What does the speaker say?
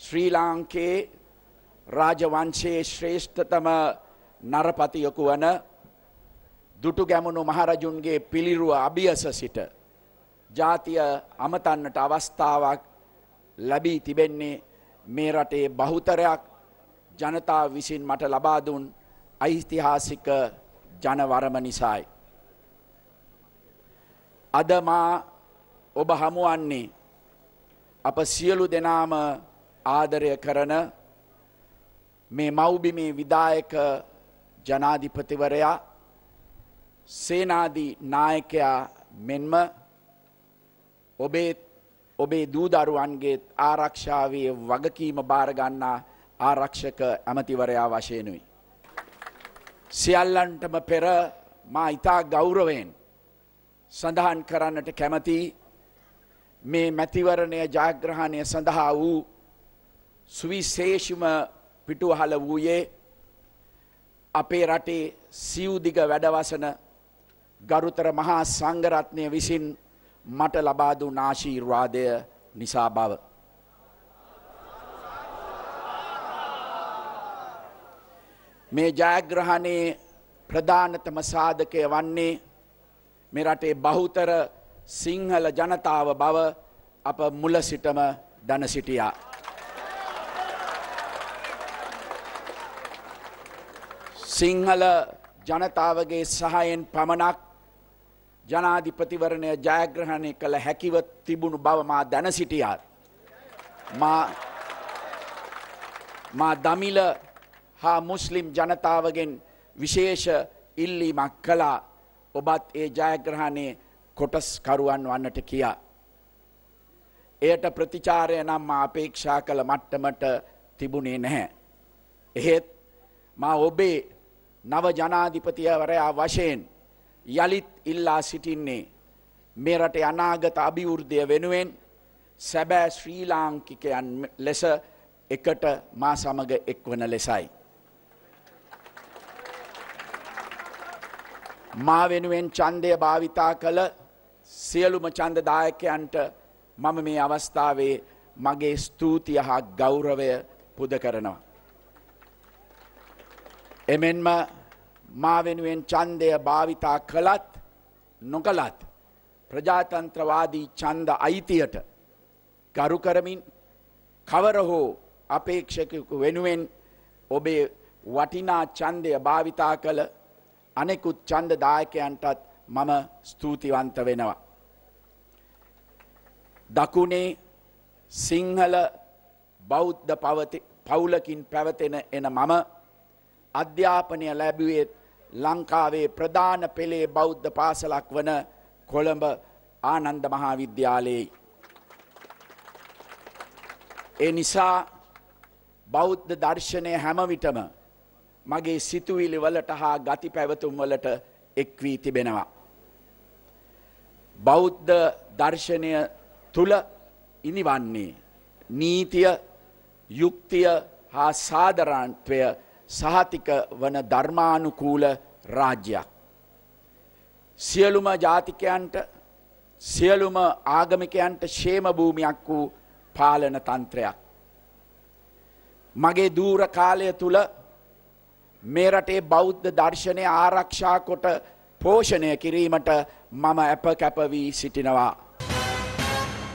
ශ්‍රී ලාංකේ රාජවංශයේ ශ්‍රේෂ්ඨතම නරපතියකු වන දුටු ගැමුණු මහරජුන්ගේ පිළිරුව අභියස සිට ජාතිය අමතන්නට අවස්ථාවක් ලැබී තිබෙන්නේ මේ රටේ බහුතරයක් ජනතාව විසින් මට ලබාදුන් ඓතිහාසික ජනවරම නිසායි. අද මා ඔබ හමුවන්නේ අප සියලු දෙනාම ආදරය කරන මේ මව්බිමේ විදායක ජනාධිපතිවරයා සේනාදී නායකයා මෙන්ම ඔබේ ඔබේ දූදරුවන්ගේ ආරක්ෂාවේ වගකීම භාරගන්නා ආරක්ෂක ඇමතිවරයා වශයෙනුයි. සියල්ලන්ටම පෙර මා ඉතා ගෞරවයෙන් සඳහන් කරන්නට කැමති මේ මැතිවරණය ජයග්‍රහණය සඳහා වූ සුවිශේෂිම පිටුවහල වූයේ අපේ රටේ සිව්දිග වැඩවසන ගරුතර මහා සංගරත්නය විසින් මට ලබාදු නාශීර්වාදය නිසා බව. මේ ජයග්‍රහණයේ ප්‍රධානතම සාධකය වන්නේ මේ රටේ බහුතර සිංහල ජනතාව බව අප මුල සිටම දැන සිටියා. සිංහල ජනතාවගේ සහයෙන් පමණක් ජනාධිපතිවරණය ජයග්‍රහණය කළ හැකිව තිබුණු බව මා දැන සිටියාත්. මා දමිල හා මුස්ලිම් ජනතාවගෙන් විශේෂ ඉල්ලීමක් කලා ඔබත් ඒ ජයග්‍රහණය කොටස්කරුවන් වන්නට කියා. එයට ප්‍රතිචාරය නම් මා අපේක්ෂා කළ මට්ටමට තිබුණේ නැහැ. එහෙත් මා ඔබේ නව ජනාධිපතියවරයා වශයෙන් යළිත් ඉල්ලා සිටින්නේ මේ රට අනාගත අභිවෘද්ධය වෙනුවෙන් සැබෑ ශ්‍රී ලාංකිකයන් ලෙස එකට මා සමග එක්වන ලෙසයි. මා වෙනුවෙන් චන්දය භාවිතා කළ සියලුම චන්දදායකයන්ට මම මේ අවස්ථාවේ මගේ ස්තුතිය හා ගෞරවය පුද කරනවා. එමෙන්ම මා වෙනුවෙන් චන්දය භාවිතා කළත් නොකළත් ප්‍රජාතන්ත්‍රවාදී චන්ද අයිතියට ගරු කරමින් කවර හෝ අපේක්ෂකකු වෙනුවෙන් ඔබේ වටිනා චන්දය භාවිතා කළ අනෙකුත් චන්ද දායකයන්ටත් මම ස්තුතිවන්ත වෙනවා. දකුණේ සිංහල බෞද්ධ පවුලකින් පැවතෙන එන මම අධ්‍යාපනය ලැබුවේත් ලංකාවේ ප්‍රධාන පෙළේ බෞද්ධ පාසලක් වන කොළඹ ආනන්ද මහාවිද්‍යාලයේ. ඒ නිසා බෞද්ධ දර්ශනය හැමවිටම මගේ සිතුවිලි වලට හා ගති පැවතුම් වලට එක්වී තිබෙනවා. බෞද්ධ දර්ශනය තුළ ඉනිවන්නේ නීතිය යුක්තිය හා සාධරන්ත්වය සහතික වන ධර්මානුකූල රාජ්‍යයක්. සියලුම ජාතිකයන්ට සියලුම ආගමිකයන්ට ශේම භූමියක් වූ පාලන තන්ත්‍රයක්. මගේ දූර කාලය තුළ මේ රටේ බෞද්ධ දර්ශනය ආරක්ෂා කොට පෝෂණය කිරීමට මම ඇප කැපවී සිටිනවා.